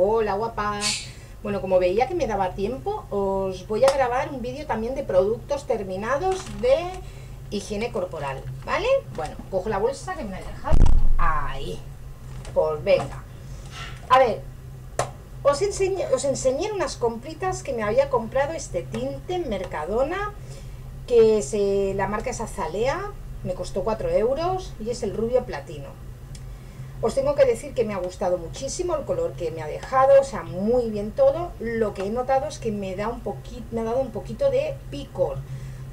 Hola, guapa. Bueno, como veía que me daba tiempo, os voy a grabar un vídeo también de productos terminados de higiene corporal, ¿vale? Bueno, cojo la bolsa que me la he dejado ahí. Pues venga. A ver, os enseñé, os enseñé unas compritas que me había comprado este tinte Mercadona, que se, la marca es Azalea, me costó 4 euros y es el rubio platino. Os tengo que decir que me ha gustado muchísimo el color que me ha dejado, o sea, muy bien todo. Lo que he notado es que me, da un me ha dado un poquito de picor,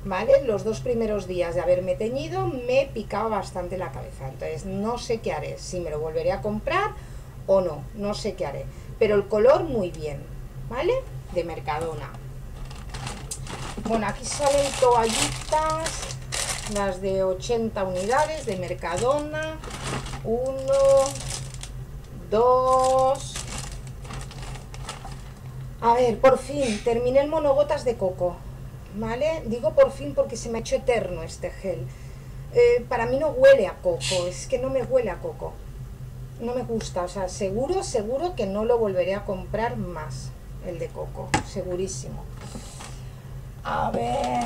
¿vale? Los dos primeros días de haberme teñido me picaba bastante la cabeza, entonces no sé qué haré, si me lo volveré a comprar o no, no sé qué haré. Pero el color muy bien, ¿vale? De Mercadona. Bueno, aquí salen toallitas las de 80 unidades de Mercadona. Uno, dos. A ver, por fin, terminé el monogotas de coco. ¿Vale? Digo por fin porque se me ha hecho eterno este gel. Eh, para mí no huele a coco, es que no me huele a coco. No me gusta, o sea, seguro, seguro que no lo volveré a comprar más, el de coco, segurísimo. A ver,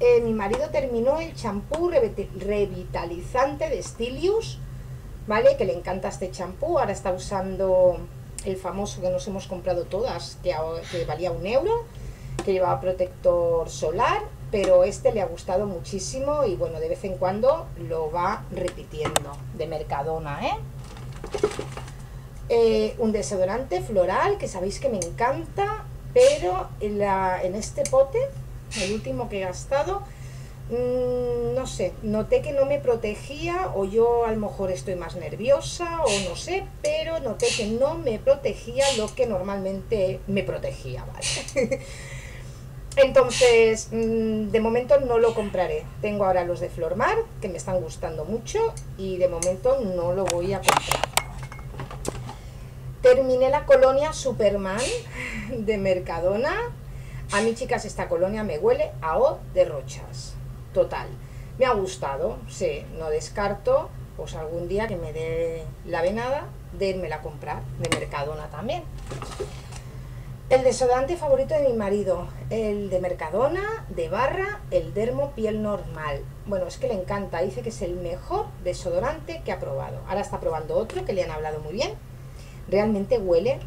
eh, mi marido terminó el champú revitalizante de Stilius, ¿vale? Que le encanta este champú. Ahora está usando el famoso que nos hemos comprado todas, que, valía un euro, que llevaba protector solar, pero este le ha gustado muchísimo y bueno, de vez en cuando lo va repitiendo, de Mercadona, ¿eh? eh un desodorante floral, que sabéis que me encanta, pero en, en este pote el último que he gastado, mm, no sé, noté que no me protegía o yo a lo mejor estoy más nerviosa o no sé, pero noté que no me protegía lo que normalmente me protegía, ¿vale? Entonces, mm, de momento no lo compraré. Tengo ahora los de Flormar, que me están gustando mucho, y de momento no lo voy a comprar. Terminé la colonia Superman de Mercadona, a mí, chicas, esta colonia me huele a O de Rochas. Total. Me ha gustado, sí, no descarto, pues algún día que me dé la venada de irme a comprar, de Mercadona también. El desodorante favorito de mi marido, el de Mercadona, de barra, el Dermo Piel Normal. Bueno, es que le encanta, dice que es el mejor desodorante que ha probado. Ahora está probando otro que le han hablado muy bien. Realmente huele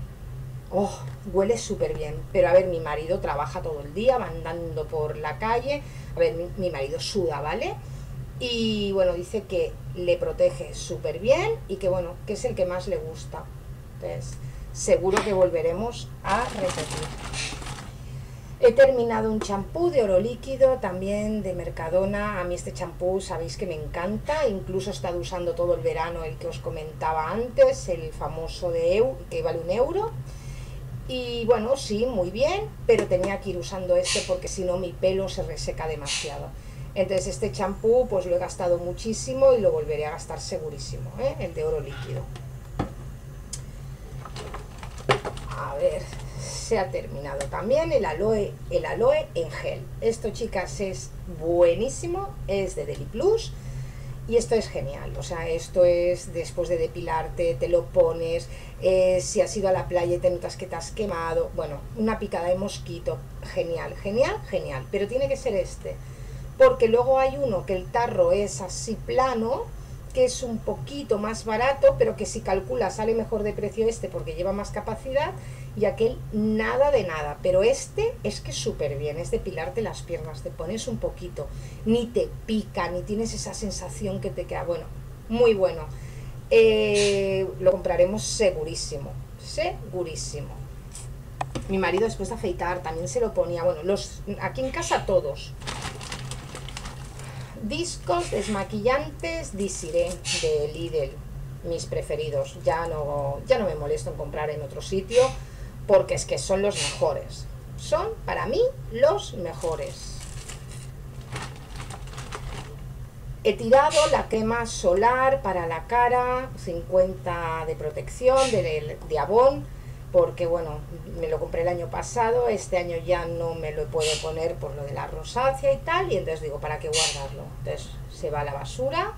Oh, huele súper bien. Pero a ver, mi marido trabaja todo el día, va andando por la calle. A ver, mi, marido suda, ¿vale? Y bueno, dice que le protege súper bien y que bueno, que es el que más le gusta. Entonces, seguro que volveremos a repetir. He terminado un champú de oro líquido, también de Mercadona. A mí este champú sabéis que me encanta. Incluso he estado usando todo el verano el que os comentaba antes, el famoso de EU, que vale un euro. Y bueno, sí, muy bien, pero tenía que ir usando este porque si no mi pelo se reseca demasiado. Entonces este champú pues lo he gastado muchísimo y lo volveré a gastar segurísimo, ¿eh? el de oro líquido. A ver, se ha terminado también el aloe, el aloe en gel. Esto chicas es buenísimo, es de Deli Plus y esto es genial, o sea, esto es después de depilarte, te lo pones, eh, si has ido a la playa y te notas que te has quemado, bueno, una picada de mosquito, genial, genial, genial, pero tiene que ser este, porque luego hay uno que el tarro es así plano, que es un poquito más barato, pero que si calculas sale mejor de precio este porque lleva más capacidad y aquel nada de nada. Pero este es que súper bien, es depilarte las piernas, te pones un poquito, ni te pica, ni tienes esa sensación que te queda, bueno, muy bueno. Eh, lo compraremos segurísimo, segurísimo. Mi marido después de afeitar también se lo ponía, bueno, los aquí en casa todos discos desmaquillantes Disiré de Lidl, mis preferidos. Ya no, ya no me molesto en comprar en otro sitio porque es que son los mejores. Son para mí los mejores. He tirado la crema solar para la cara, 50 de protección de, de porque bueno, me lo compré el año pasado, este año ya no me lo puedo poner por lo de la rosácea y tal, y entonces digo, ¿para qué guardarlo? Entonces se va a la basura,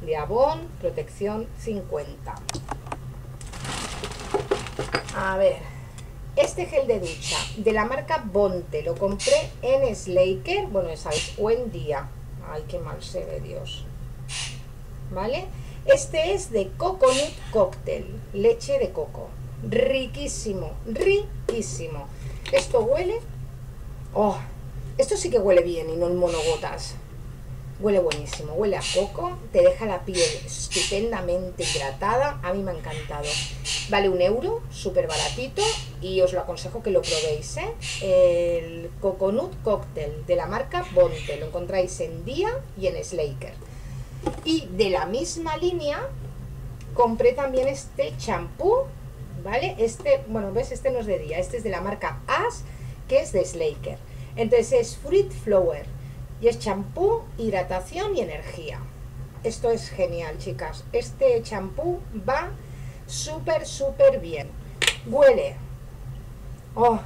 de Avon, protección 50. A ver, este gel de ducha de la marca Bonte lo compré en Slaker, bueno, esa es buen día. Ay, qué mal se ve Dios. ¿Vale? Este es de Coconut Cocktail, leche de coco. Riquísimo, riquísimo. Esto huele... Oh, esto sí que huele bien y no en monogotas. Huele buenísimo, huele a coco, te deja la piel estupendamente hidratada, a mí me ha encantado. Vale un euro, súper baratito y os lo aconsejo que lo probéis. ¿eh? El Coconut Cocktail de la marca Bonte, lo encontráis en Día y en Slaker. Y de la misma línea compré también este champú, ¿vale? Este, bueno, ves, este no es de Día, este es de la marca As, que es de Slaker. Entonces es Fruit Flower y es champú, hidratación y energía. Esto es genial, chicas. Este champú va súper, súper bien. Huele. Oh,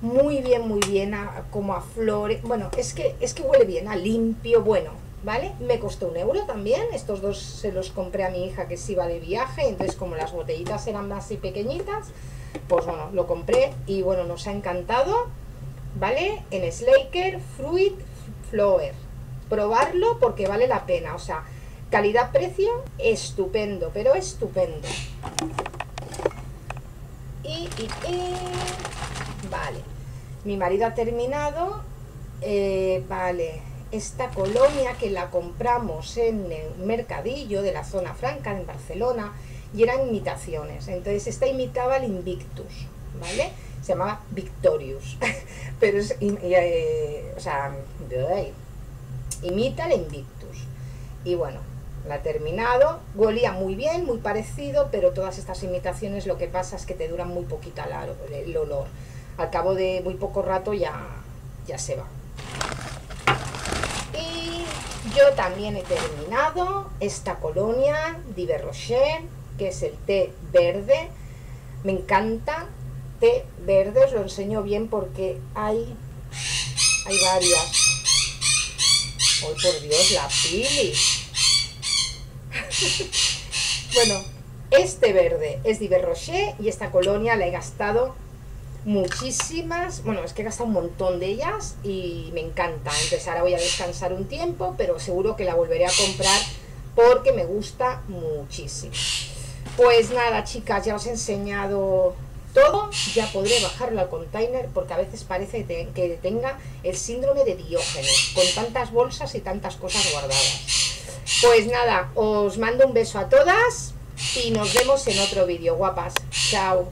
muy bien, muy bien, como a flores. Bueno, es que, es que huele bien, a limpio, bueno, ¿vale? Me costó un euro también. Estos dos se los compré a mi hija que se iba de viaje. Entonces, como las botellitas eran así pequeñitas, pues bueno, lo compré y bueno, nos ha encantado. ¿Vale? En Slaker Fruit Flower. Probarlo porque vale la pena. O sea, calidad-precio, estupendo, pero estupendo. Y, vale. Mi marido ha terminado. Eh, vale. Esta colonia que la compramos en el mercadillo de la zona franca en Barcelona y eran imitaciones. Entonces esta imitaba el Invictus, ¿vale? Se llamaba Victorious. pero es, eh, o sea, imita el Invictus. Y bueno, la ha terminado, golía muy bien, muy parecido, pero todas estas imitaciones lo que pasa es que te duran muy poquita el olor. Al cabo de muy poco rato ya, ya se va. Yo también he terminado esta colonia Diver Rocher, que es el té verde. Me encanta, té verde, os lo enseño bien porque hay, hay varias. Hoy por Dios, la pili. bueno, este verde es de Rocher y esta colonia la he gastado muchísimas, bueno, es que he gastado un montón de ellas y me encanta. Entonces ahora voy a descansar un tiempo, pero seguro que la volveré a comprar porque me gusta muchísimo. Pues nada, chicas, ya os he enseñado todo, ya podré bajarlo al container porque a veces parece que tenga el síndrome de Diógenes, con tantas bolsas y tantas cosas guardadas. Pues nada, os mando un beso a todas y nos vemos en otro vídeo, guapas. Chao.